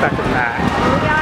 back of the.